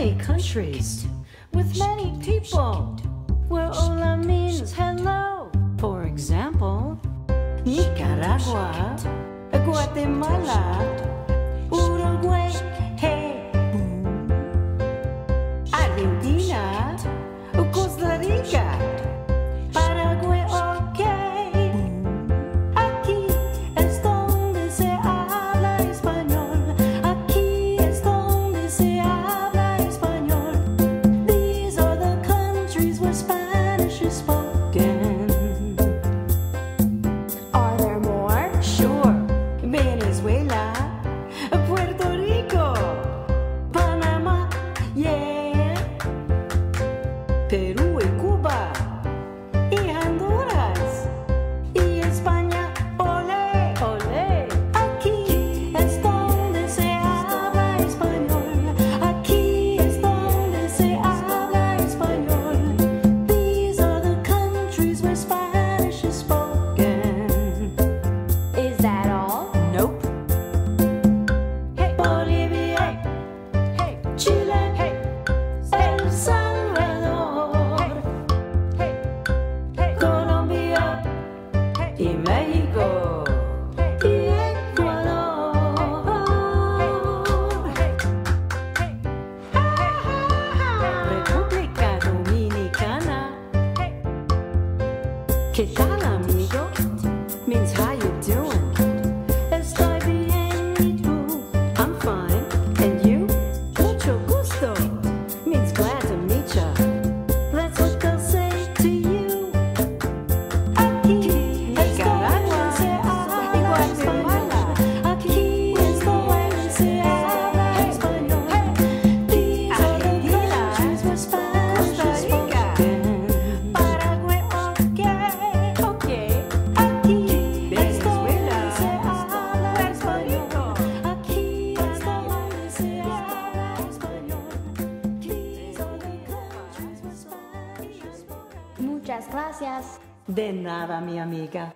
many countries, with many people, where hola means hello. For example, Nicaragua, Guatemala, Uruguay, roteiro. Que amigo? Means how you doing? Estoy bien. And you? Mucho gusto. Muchas gracias. De nada, mi amiga.